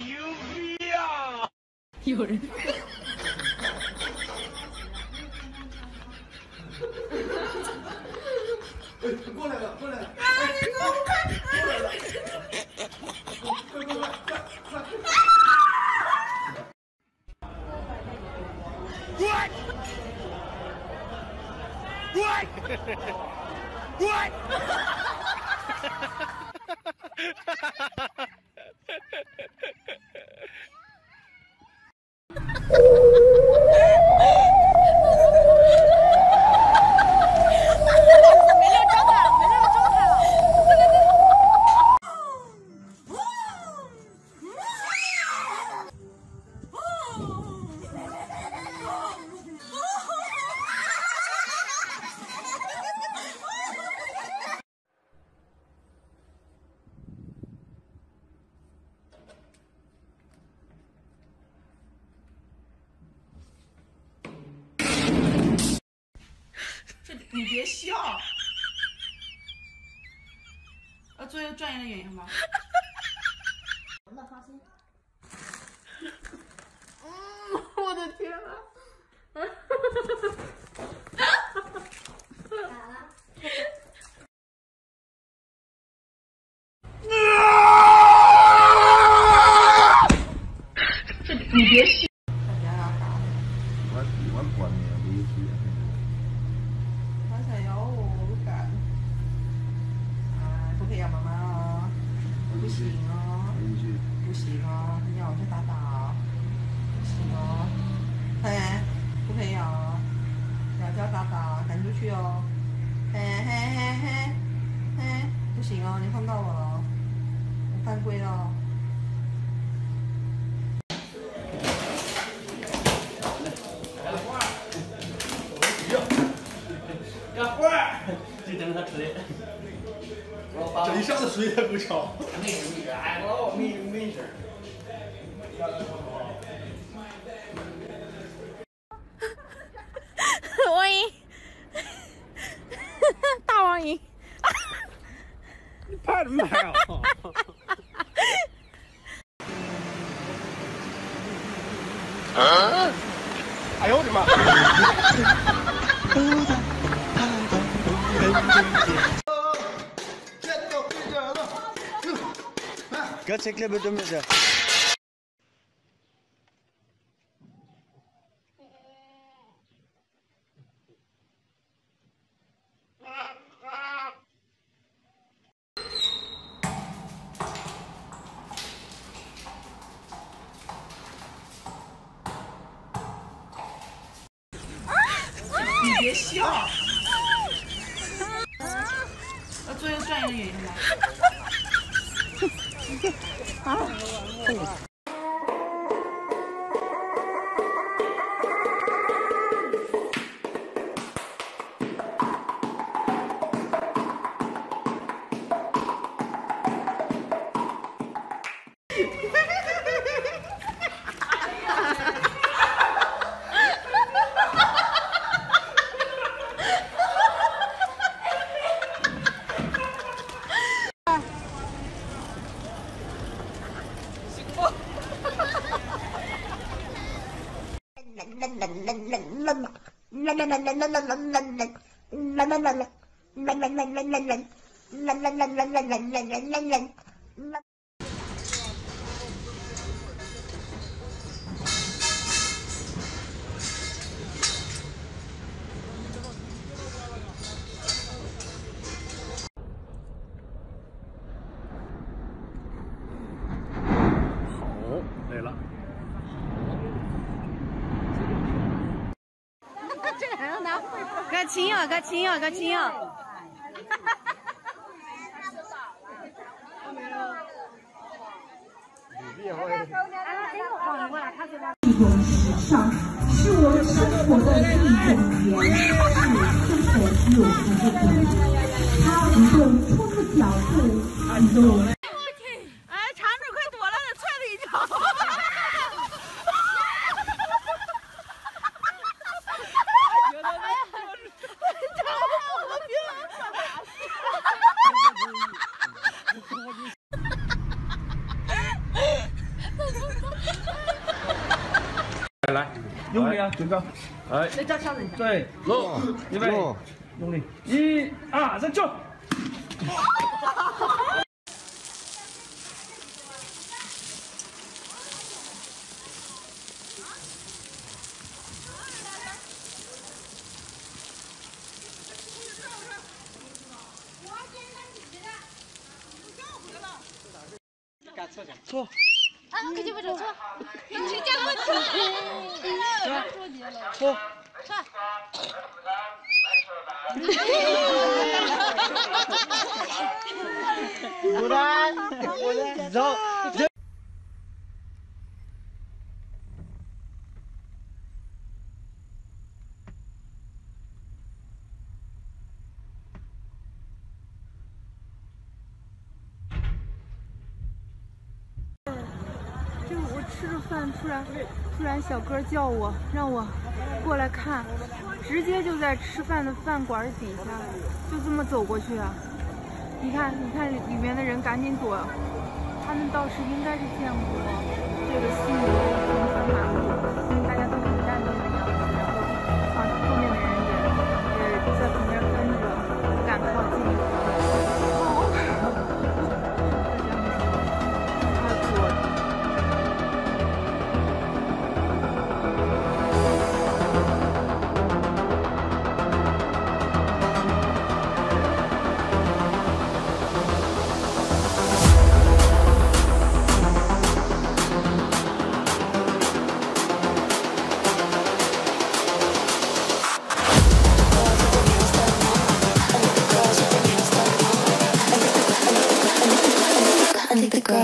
牛逼啊有人。过来了，过来了！这你你别笑，要做一个专业的演员吗？嗯，我的天呐！这你别笑。我我管你没事。他想咬我，我不敢。哎，不可以咬妈妈哦，不行哦，没事。不行哦，你咬我就打打哦，不行哦，哎，不可以咬哦，咬就要打打哦，赶出去哦，嘿嘿嘿嘿，嘿，不行哦，你碰到我了哦，我犯规了哦。要花儿，就等他吃的。这一上子水也够呛。没事没事，哎，我没没事。你拍什么拍啊？哎呦我的妈！Gerçekle böldüğümüzde. 左右转一个专业的演员吗？好，亲哦，给亲哦，给亲哦。一种时尚，是我生活的一种延续，生活有的感觉。它一种出自角度，一种。哎，长主快躲了，踹他一脚。啊，举高，哎，对，落，预备，用力，一、二、三，就。啊，可就不走错，你家我错，错，错。过来，过来，走。吃着饭，突然突然小哥叫我，让我过来看，直接就在吃饭的饭馆底下，就这么走过去啊！你看，你看里面的人赶紧躲，他们倒是应该是见过这个新的横穿马路，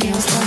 feels